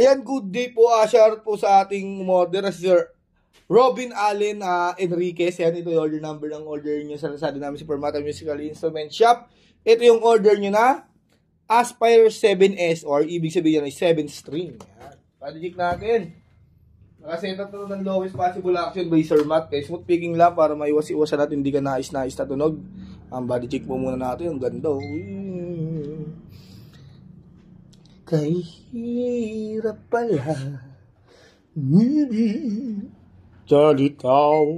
Ayan, good day po. Uh, shout po sa ating modder, Sir Robin Allen uh, Enriquez. Yan, ito yung order number ng order niyo sa Lazada namin si Permata Musical Instrument Shop. Ito yung order niyo na Aspire 7S or ibig sabihin ay 7 string. Yan. Project natin. Nakaset up ng lowest possible action by Sir Matt. Kaya smooth picking lang para maiwas-iwasan natin hindi ka nais-nais na tunog. Ang body check mo muna natin. Ang ganda. Uy. Kay hirap pala ngibig sa litaw.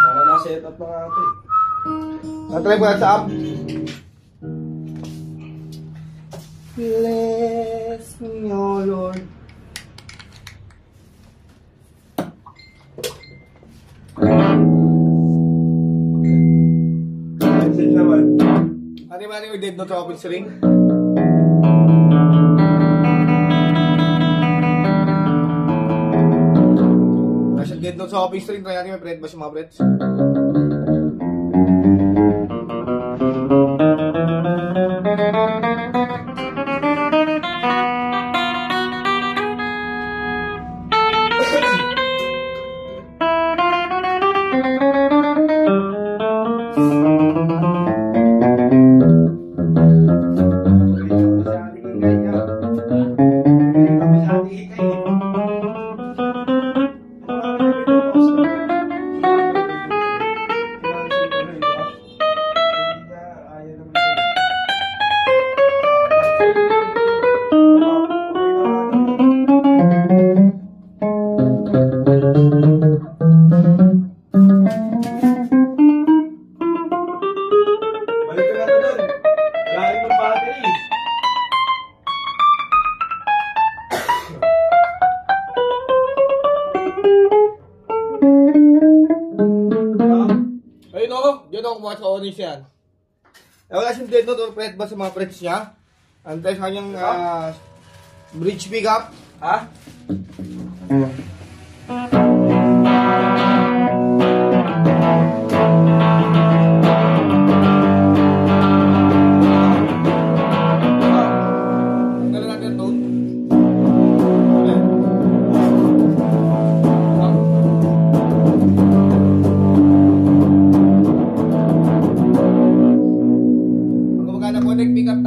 Para na-set up na nga ito eh. Natry mo sa app. Bless me, O Lord. Naman. Ano yung dead note open string? Nasa dead note sa open string, try natin may fret ba sa mga frets? Balik sa onis yan. Eh, wala siyang dead note or fret ba sa mga frets niya? Antay sa kanyang ah, bridge pickup. Ha? Tanggalin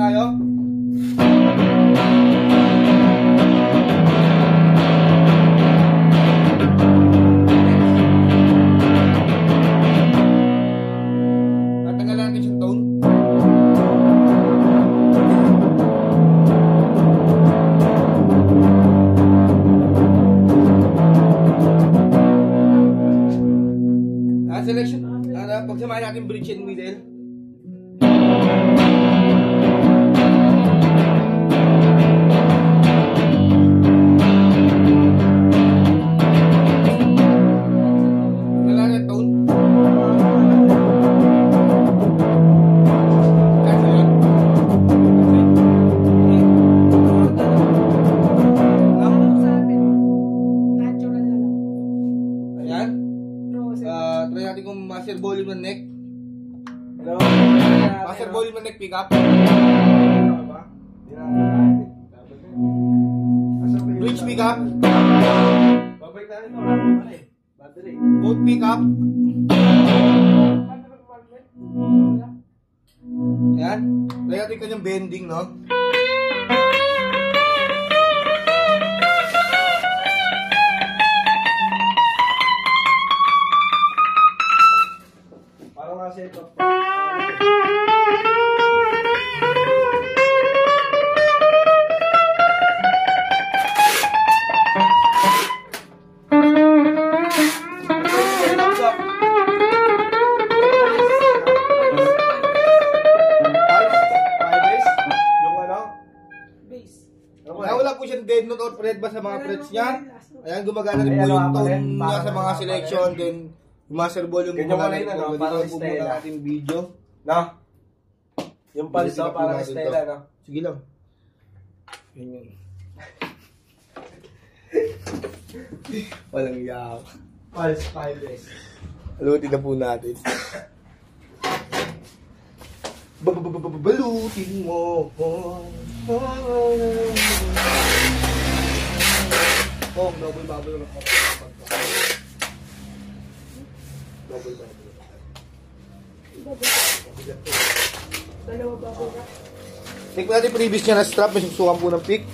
tayo. Ah, selection. Ano, pagsamahin natin bridge and middle. Try natin kung master volume ng neck. Hello? Master volume ng neck pickup. Bridge pickup. Babalik na rin ito. Ano eh? Battery. Boat pickup. Ayan. Try natin kanyang bending, no? Po siyang dead note or fret ba sa mga frets niya. Ayan, gumagana rin po yung tone niya sa mga selection. Then, yung master volume Ganyan gumagana rin yun, po. na po muna ating video. No? Yung palito, parang natin Stella, no? Sige lang. Yan yun. Walang yak. Pulse 5S. Balutin na po natin. Balutin mo. Oh, double bubble wrap. Double bubble Dalawa ako na? Check natin previous niya na strap. May susukan po ng pick.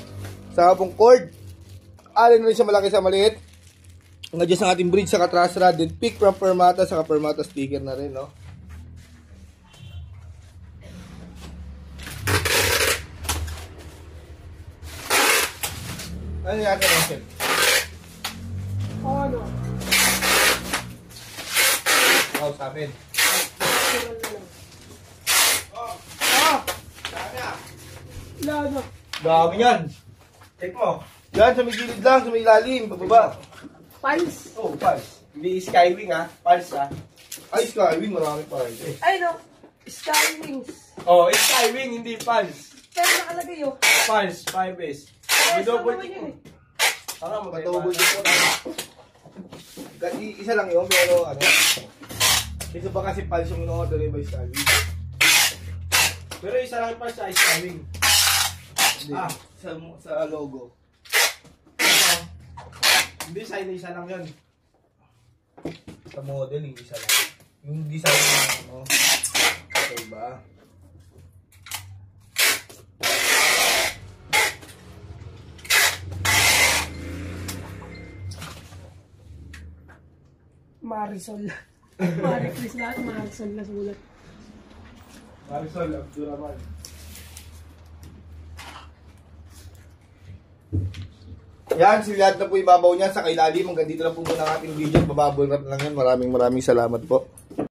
Saka pong cord. Alin rin siya malaki sa maliit. Ang adjust ng ating bridge sa truss rod. Then pick from Permata. Saka Permata sticker na rin, no? Ano yung ating Rachel? Ano? Wow, sa amin. Natural na lang. Ah! Wala na. Dami yan. Check mo. Yan, sa may gilid lang, sa may ilalim, bababa. Pulse. Oh, pulse. Hindi Skywing ha. Pulse ha. Ay, Skywing, marami pa rin. Eh. Ay no. Sky Wings. Oh, Skywing, hindi Pulse. Pero nakalagay oh. Pulse 5S. May double check mo. Tanga mo kayo. Matubod yung po. Kasi isa lang yun, pero ano. Ito ba kasi pulse yung in-order ni by Skywing? Pero isa lang yung pulse sa. Hindi. Ah. Sa, sa logo. Hindi, sa isa lang yun. Sa model, yung isa lang. Yung design na ano. Okay Marisol. Maricris lahat. Marisol na sulat. Marisol Abduraman. Yan, silad na po ibabaw niya sa kailalim. Hanggang dito na po muna ang ating video. Bababol wrap lang yan. Maraming maraming salamat po.